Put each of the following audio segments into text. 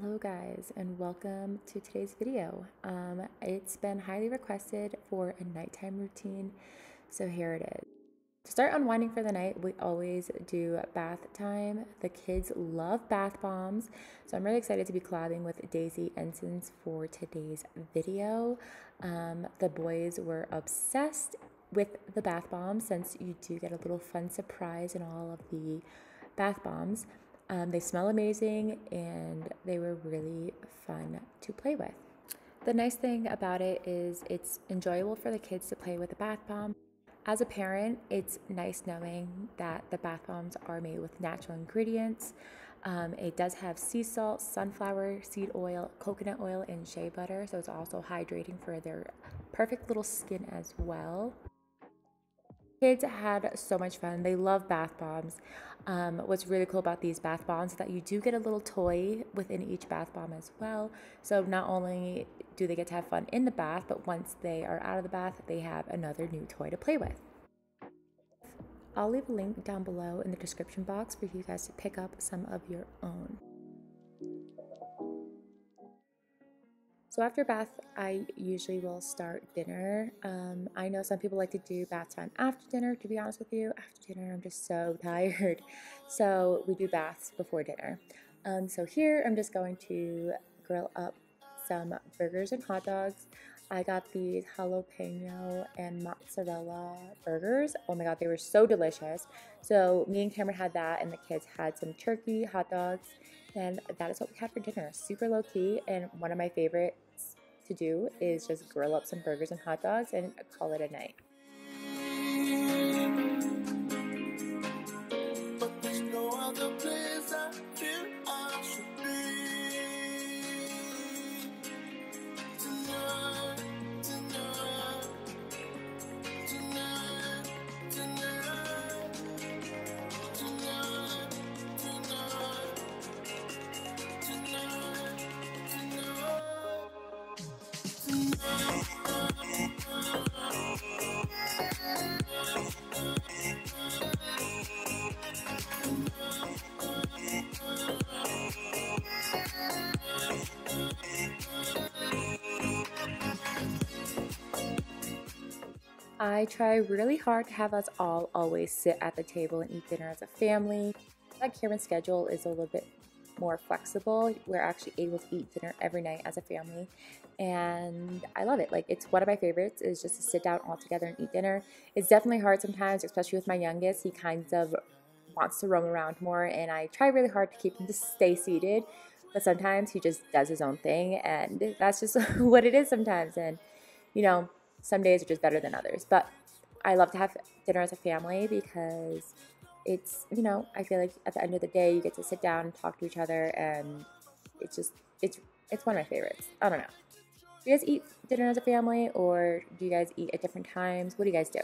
Hello guys and welcome to today's video. Um, it's been highly requested for a nighttime routine, so here it is. To start unwinding for the night, we always do bath time. The kids love bath bombs, so I'm really excited to be collabing with Daisy Encens for today's video. Um, the boys were obsessed with the bath bombs since you do get a little fun surprise in all of the bath bombs. Um, they smell amazing and they were really fun to play with. The nice thing about it is it's enjoyable for the kids to play with a bath bomb. As a parent, it's nice knowing that the bath bombs are made with natural ingredients. Um, it does have sea salt, sunflower seed oil, coconut oil, and shea butter, so it's also hydrating for their perfect little skin as well. Kids had so much fun. They love bath bombs. Um, what's really cool about these bath bombs is that you do get a little toy within each bath bomb as well. So not only do they get to have fun in the bath, but once they are out of the bath, they have another new toy to play with. I'll leave a link down below in the description box for you guys to pick up some of your own. So after bath, I usually will start dinner. Um, I know some people like to do bath time after dinner. To be honest with you, after dinner, I'm just so tired. So we do baths before dinner. Um, so here, I'm just going to grill up some burgers and hot dogs. I got these jalapeno and mozzarella burgers. Oh my god, they were so delicious. So me and Cameron had that, and the kids had some turkey, hot dogs, and that is what we had for dinner. Super low key, and one of my favorite to do is just grill up some burgers and hot dogs and call it a night. I try really hard to have us all always sit at the table and eat dinner as a family. Like Cameron's schedule is a little bit more flexible. We're actually able to eat dinner every night as a family. And I love it. Like it's one of my favorites is just to sit down all together and eat dinner. It's definitely hard sometimes, especially with my youngest. He kind of wants to roam around more and I try really hard to keep him to stay seated. But sometimes he just does his own thing and that's just what it is sometimes. And you know, some days are just better than others. But I love to have dinner as a family because it's, you know, I feel like at the end of the day, you get to sit down talk to each other, and it's just, it's, it's one of my favorites. I don't know. Do you guys eat dinner as a family, or do you guys eat at different times? What do you guys do?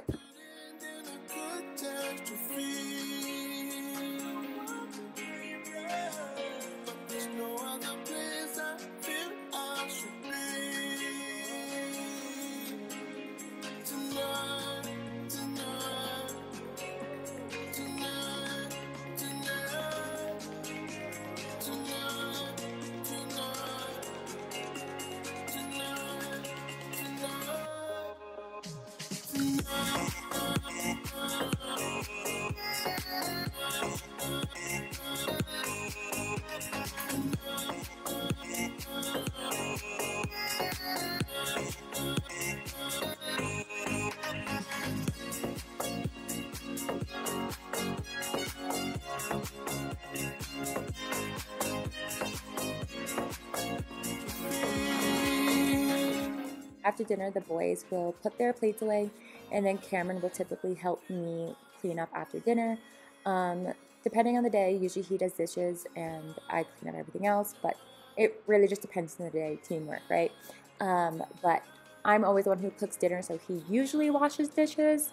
After dinner, the boys will put their plates away, and then Cameron will typically help me clean up after dinner. Um, depending on the day, usually he does dishes and I clean up everything else, but it really just depends on the day, teamwork, right? Um, but I'm always the one who cooks dinner, so he usually washes dishes.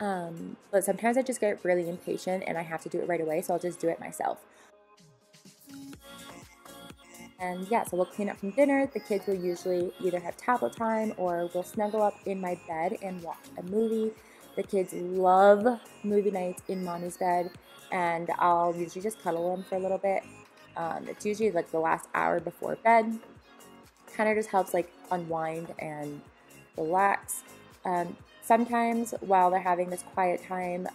Um, but sometimes I just get really impatient and I have to do it right away, so I'll just do it myself. And yeah, so we'll clean up from dinner. The kids will usually either have tablet time or we'll snuggle up in my bed and watch a movie. The kids love movie nights in mommy's bed, and I'll usually just cuddle them for a little bit. Um, it's usually like the last hour before bed. Kind of just helps like unwind and relax. Um, sometimes while they're having this quiet time,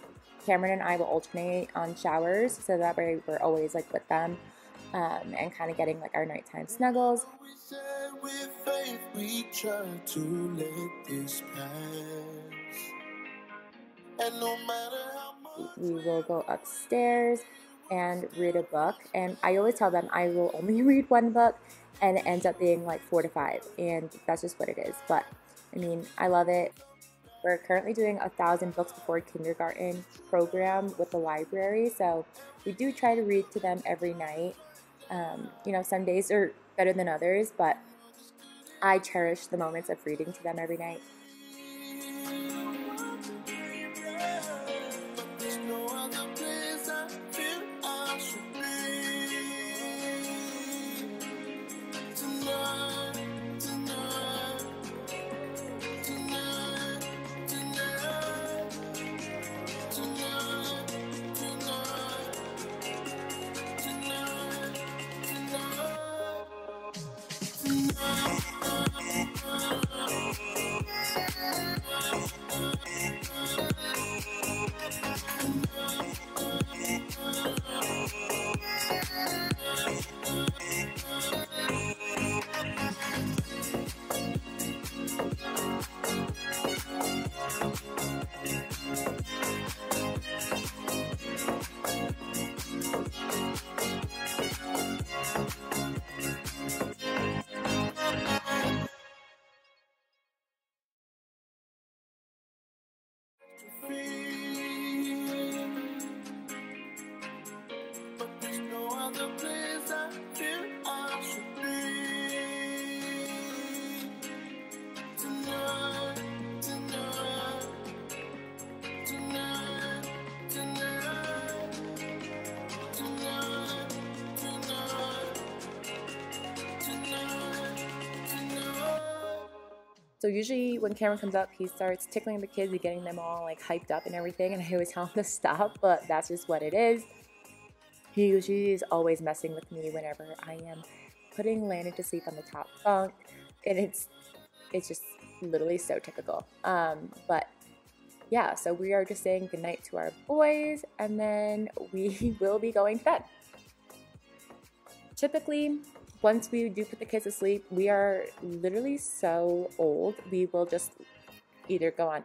Cameron and I will alternate on showers so that way we're always like with them um, and kind of getting like our nighttime snuggles. we will go upstairs and read a book. And I always tell them I will only read one book, and it ends up being like four to five, and that's just what it is. But I mean, I love it. We're currently doing a thousand books before kindergarten program with the library, so we do try to read to them every night. Um, you know, some days are better than others, but I cherish the moments of reading to them every night. So usually when Cameron comes up, he starts tickling the kids and getting them all like hyped up and everything. And I always tell him to stop, but that's just what it is. He usually is always messing with me whenever I am putting Landon to sleep on the top bunk, and it's it's just literally so typical. Um, but yeah, so we are just saying goodnight to our boys, and then we will be going to bed. Typically, once we do put the kids to sleep, we are literally so old. We will just either go on,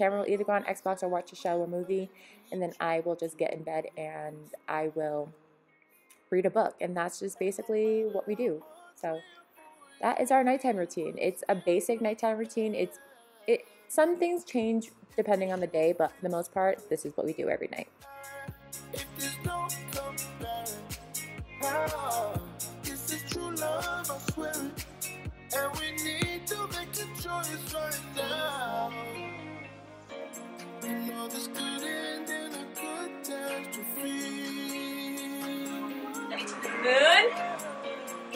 Cameron will either go on Xbox or watch a show or movie, and then I will just get in bed and I will read a book. And that's just basically what we do. So that is our nighttime routine. It's a basic nighttime routine. It's it some things change depending on the day, but for the most part, this is what we do every night. love. And we need to make a choice right now.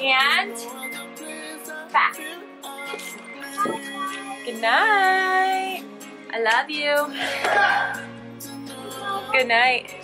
And back. Good night. I love you. Good night.